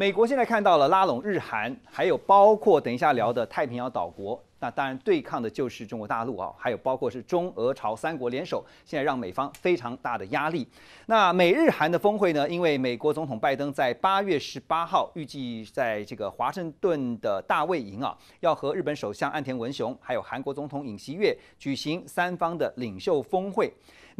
美国现在看到了拉拢日韩，还有包括等一下聊的太平洋岛国。那当然，对抗的就是中国大陆啊，还有包括是中俄朝三国联手，现在让美方非常大的压力。那美日韩的峰会呢？因为美国总统拜登在八月十八号预计在这个华盛顿的大卫营啊，要和日本首相岸田文雄，还有韩国总统尹锡悦举行三方的领袖峰会。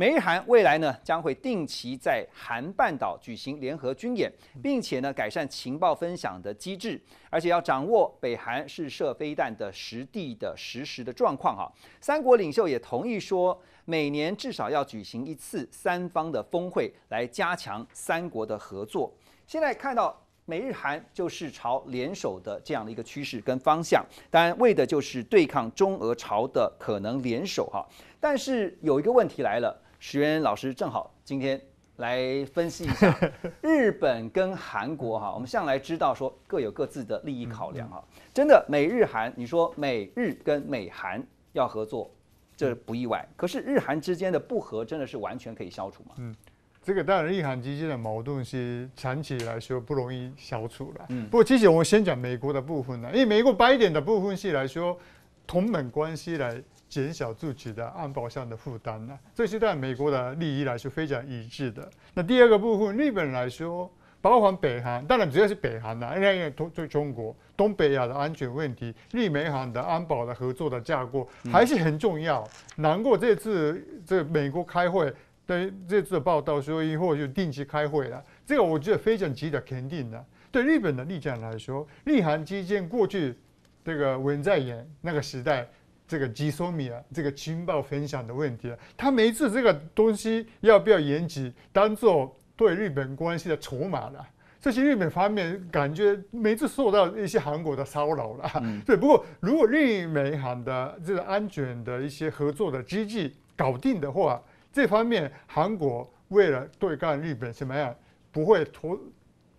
美日韩未来呢将会定期在韩半岛举行联合军演，并且呢改善情报分享的机制，而且要掌握北韩试射飞弹的实地的实时的状况哈。三国领袖也同意说，每年至少要举行一次三方的峰会，来加强三国的合作。现在看到美日韩就是朝联手的这样的一个趋势跟方向，当然为的就是对抗中俄朝的可能联手哈。但是有一个问题来了。石原老师正好今天来分析一下 日本跟韩国哈，我们向来知道说各有各自的利益考量哈，真的美日韩，你说美日跟美韩要合作，这不意外。可是日韩之间的不和真的是完全可以消除吗？嗯，这个当然日韩之间的矛盾是长期来说不容易消除了。嗯，不过其实我们先讲美国的部分呢，因为美国白点的部分是来说同盟关系来。减小自己的安保上的负担呢，这是在美国的利益来说非常一致的。那第二个部分，日本来说，包含北韩，当然主要是北韩啦，因为对对中国东北亚的安全问题，日美韩的安保的合作的架构还是很重要。难过这次这美国开会，对这次的报道说以后就定期开会了，这个我觉得非常值得肯定的。对日本的立场来说，日韩之间过去这个文在寅那个时代。这个基索米啊，这个情报分享的问题啊，他每一次这个东西要不要延期，当做对日本关系的筹码了。这些日本方面感觉每次受到一些韩国的骚扰了。对，不过如果日美韩的这个安全的一些合作的机制搞定的话，这方面韩国为了对抗日本什么样，不会脱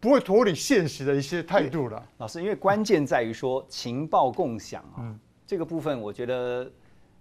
不会脱离现实的一些态度了。老师，因为关键在于说情报共享啊。这个部分，我觉得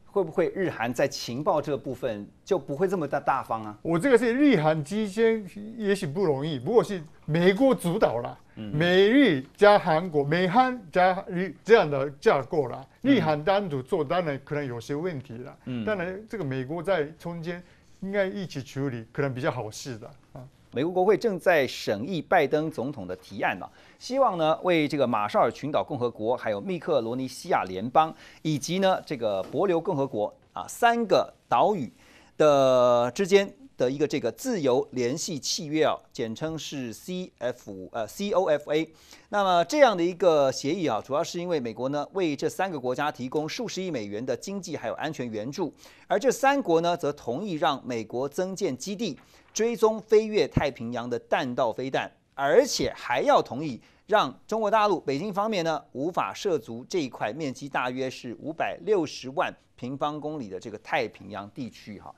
会不会日韩在情报这个部分就不会这么大大方啊？我这个是日韩之间也许不容易，不过是美国主导了，美日加韩国，美韩加日这样的架构了。日韩单独做，当然可能有些问题了。嗯当然，这个美国在中间应该一起处理，可能比较好事的啊。美国国会正在审议拜登总统的提案呢，希望呢为这个马绍尔群岛共和国、还有密克罗尼西亚联邦以及呢这个帛琉共和国啊三个岛屿的之间的一个这个自由联系契约啊，简称是 C F 呃 C O F A。那么这样的一个协议啊，主要是因为美国呢为这三个国家提供数十亿美元的经济还有安全援助，而这三国呢则同意让美国增建基地。追踪飞越太平洋的弹道飞弹，而且还要同意让中国大陆北京方面呢无法涉足这一块面积大约是五百六十万平方公里的这个太平洋地区哈，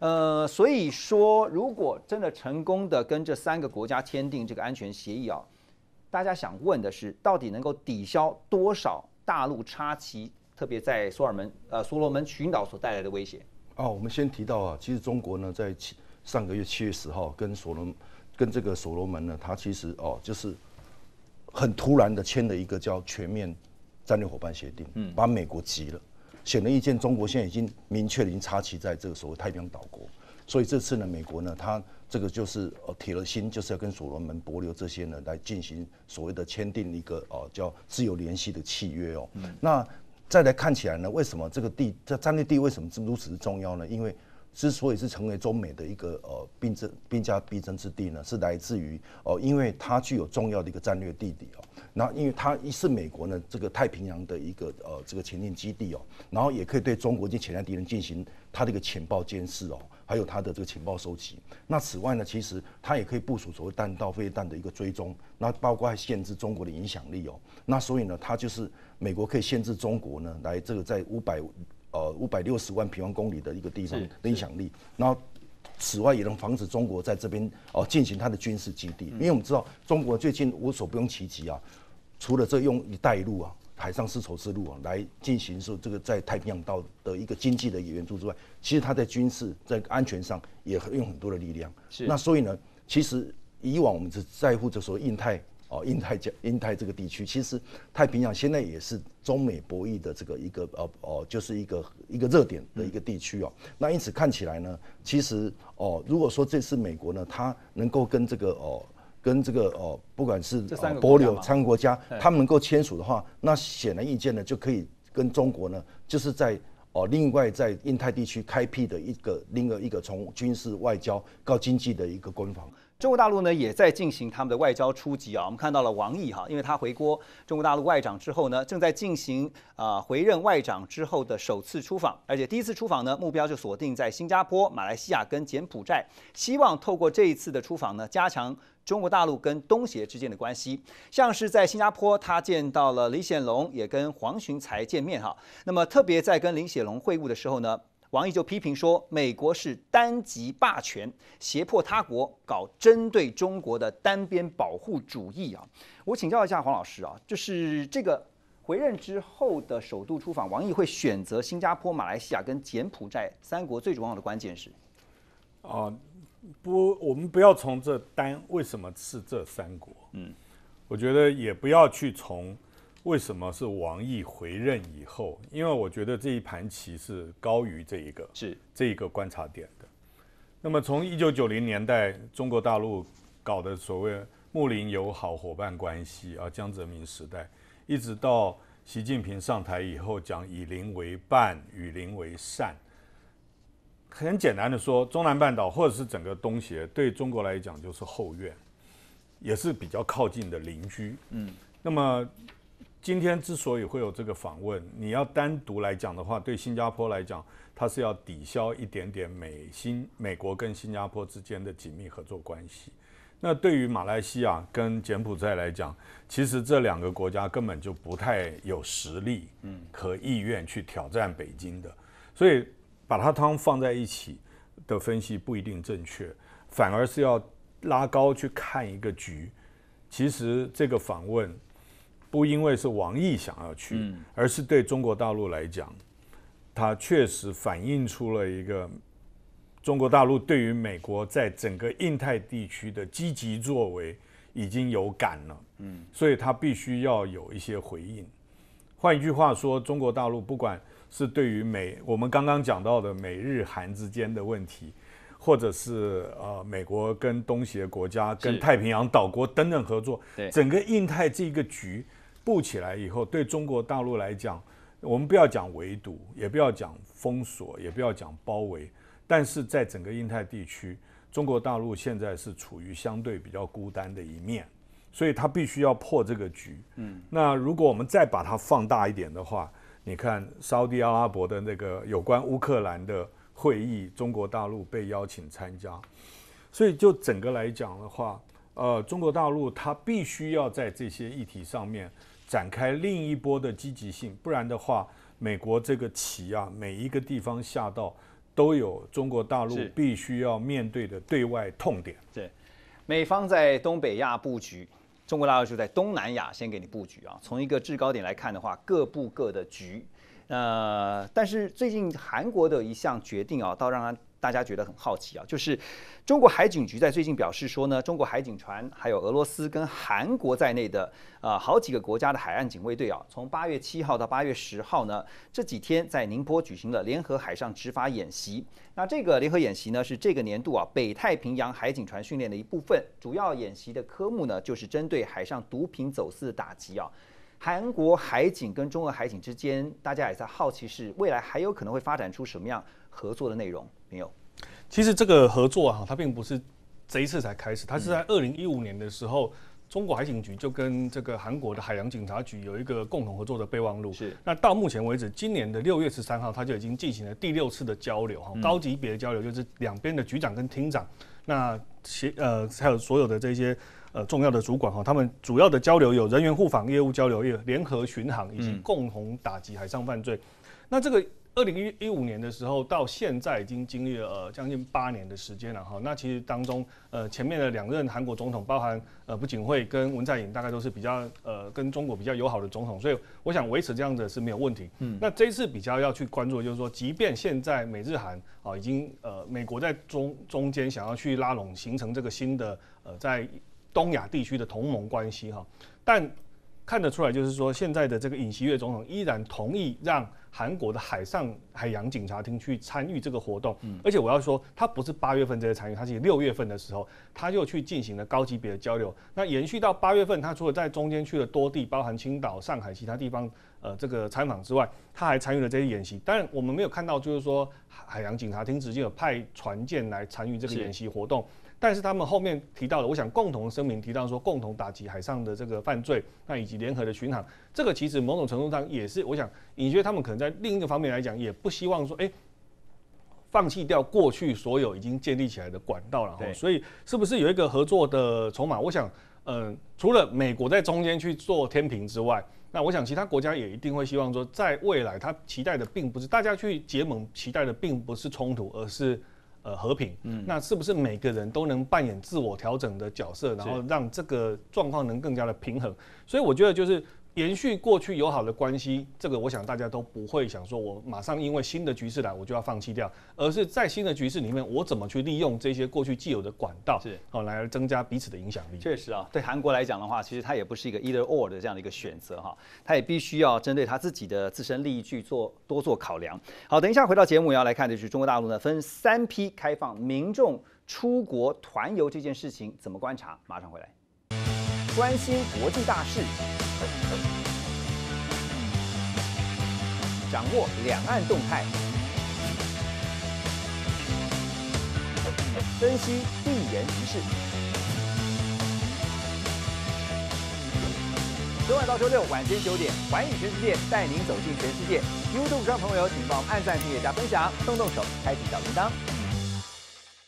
呃，所以说如果真的成功的跟这三个国家签订这个安全协议啊，大家想问的是，到底能够抵消多少大陆插旗，特别在所尔门呃所罗门群岛所带来的威胁？啊，我们先提到啊，其实中国呢在上个月七月十号，跟所罗跟这个所罗门呢，他其实哦，就是很突然的签了一个叫全面战略伙伴协定，嗯，把美国急了，显而易见，中国现在已经明确已经插旗在这个所谓太平洋岛国，所以这次呢，美国呢，他这个就是呃铁了心，就是要跟所罗门、伯琉这些呢来进行所谓的签订一个哦叫自由联系的契约哦，那再来看起来呢，为什么这个地这战略地为什么如此之重要呢？因为之所以是成为中美的一个呃兵争兵家必争之地呢，是来自于哦，因为它具有重要的一个战略地理哦。那因为它一是美国呢这个太平洋的一个呃这个前进基地哦，然后也可以对中国及潜在敌人进行它的一个情报监视哦，还有它的这个情报收集。那此外呢，其实它也可以部署所谓弹道飞弹的一个追踪，那包括限制中国的影响力哦。那所以呢，它就是美国可以限制中国呢来这个在五百。呃，五百六十万平方公里的一个地方的影响力，然后此外也能防止中国在这边哦进行它的军事基地，因为我们知道中国最近无所不用其极啊，除了这用一带一路啊，海上丝绸之路啊来进行说这个在太平洋道的一个经济的援助之外，其实它在军事在安全上也用很多的力量。是那所以呢，其实以往我们只在乎这所谓印太。哦印太印太这个地区，其实太平洋现在也是中美博弈的这个一个呃哦，就是一个一个热点的一个地区哦。那因此看起来呢，其实哦，如果说这次美国呢，它能够跟这个哦。跟这个哦，不管是波流三个国家，他们能够签署的话，那显而易见呢，就可以跟中国呢，就是在哦另外在印太地区开辟的一个另外一个从军事、外交到经济的一个攻防。中国大陆呢也在进行他们的外交初级啊，我们看到了王毅哈，因为他回国中国大陆外长之后呢，正在进行啊回任外长之后的首次出访，而且第一次出访呢，目标就锁定在新加坡、马来西亚跟柬埔寨，希望透过这一次的出访呢，加强中国大陆跟东协之间的关系。像是在新加坡，他见到了李显龙，也跟黄循才见面哈。那么特别在跟李显龙会晤的时候呢。王毅就批评说，美国是单极霸权，胁迫他国搞针对中国的单边保护主义啊！我请教一下黄老师啊，就是这个回任之后的首度出访，王毅会选择新加坡、马来西亚跟柬埔寨三国，最重要的关键是啊，不，我们不要从这单为什么是这三国，嗯，我觉得也不要去从。为什么是王毅回任以后？因为我觉得这一盘棋是高于这一个，是这一个观察点的。那么从一九九零年代中国大陆搞的所谓睦邻友好伙伴关系啊，江泽民时代，一直到习近平上台以后讲以邻为伴，与邻为善。很简单的说，中南半岛或者是整个东协对中国来讲就是后院，也是比较靠近的邻居。嗯，那么。今天之所以会有这个访问，你要单独来讲的话，对新加坡来讲，它是要抵消一点点美新美国跟新加坡之间的紧密合作关系。那对于马来西亚跟柬埔寨来讲，其实这两个国家根本就不太有实力，嗯，和意愿去挑战北京的。所以把它汤放在一起的分析不一定正确，反而是要拉高去看一个局。其实这个访问。不因为是王毅想要去，而是对中国大陆来讲，它确实反映出了一个中国大陆对于美国在整个印太地区的积极作为已经有感了。嗯，所以它必须要有一些回应。换一句话说，中国大陆不管是对于美我们刚刚讲到的美日韩之间的问题，或者是呃美国跟东协国家、跟太平洋岛国等等合作，整个印太这个局。布起来以后，对中国大陆来讲，我们不要讲围堵，也不要讲封锁，也不要讲包围，但是在整个印太地区，中国大陆现在是处于相对比较孤单的一面，所以它必须要破这个局。嗯，那如果我们再把它放大一点的话，你看沙地阿拉伯的那个有关乌克兰的会议，中国大陆被邀请参加，所以就整个来讲的话，呃，中国大陆它必须要在这些议题上面。展开另一波的积极性，不然的话，美国这个棋啊，每一个地方下到都有中国大陆必须要面对的对外痛点。对，美方在东北亚布局，中国大陆就在东南亚先给你布局啊。从一个制高点来看的话，各布各的局。呃，但是最近韩国的一项决定啊，倒让他。大家觉得很好奇啊，就是中国海警局在最近表示说呢，中国海警船还有俄罗斯跟韩国在内的啊好几个国家的海岸警卫队啊，从八月七号到八月十号呢，这几天在宁波举行了联合海上执法演习。那这个联合演习呢，是这个年度啊北太平洋海警船训练的一部分，主要演习的科目呢，就是针对海上毒品走私的打击啊。韩国海警跟中俄海警之间，大家也在好奇是未来还有可能会发展出什么样合作的内容。没有，其实这个合作哈，它并不是这一次才开始，它是在二零一五年的时候，中国海警局就跟这个韩国的海洋警察局有一个共同合作的备忘录。是，那到目前为止，今年的六月十三号，它就已经进行了第六次的交流哈，高级别的交流，就是两边的局长跟厅长，那协呃还有所有的这些呃重要的主管哈，他们主要的交流有人员互访、业务交流、业联合巡航以及共同打击海上犯罪。那这个。二零一一五年的时候，到现在已经经历了呃将近八年的时间了哈。那其实当中，呃前面的两任韩国总统，包含呃朴槿惠跟文在寅，大概都是比较呃跟中国比较友好的总统，所以我想维持这样子是没有问题。嗯，那这一次比较要去关注的就是说，即便现在美日韩啊已经呃美国在中中间想要去拉拢，形成这个新的呃在东亚地区的同盟关系哈，但看得出来就是说，现在的这个尹锡悦总统依然同意让韩国的海上海洋警察厅去参与这个活动，而且我要说，他不是八月份这些参与，他是六月份的时候他就去进行了高级别的交流。那延续到八月份，他除了在中间去了多地，包含青岛、上海其他地方，呃，这个参访之外，他还参与了这些演习。当然，我们没有看到就是说海洋警察厅直接有派船舰来参与这个演习活动。但是他们后面提到了，我想共同声明提到说，共同打击海上的这个犯罪，那以及联合的巡航，这个其实某种程度上也是，我想尹觉他们可能在另一个方面来讲，也不希望说，哎，放弃掉过去所有已经建立起来的管道了。所以是不是有一个合作的筹码？我想，嗯，除了美国在中间去做天平之外，那我想其他国家也一定会希望说，在未来他期待的并不是大家去结盟，期待的并不是冲突，而是。呃，和平，嗯，那是不是每个人都能扮演自我调整的角色，然后让这个状况能更加的平衡？所以我觉得就是。延续过去友好的关系，这个我想大家都不会想说，我马上因为新的局势来，我就要放弃掉，而是在新的局势里面，我怎么去利用这些过去既有的管道，是哦，来增加彼此的影响力。确实啊，对韩国来讲的话，其实它也不是一个 either or 的这样的一个选择哈，它也必须要针对它自己的自身利益去做多做考量。好，等一下回到节目要来看的是中国大陆呢，分三批开放民众出国团游这件事情怎么观察？马上回来，关心国际大事。掌握两岸动态，分析地缘局势。周二到周六晚间九点，环宇全世界带您走进全世界。YouTube 上朋友，请帮我们按赞、订阅、加分享，动动手，开启小铃铛。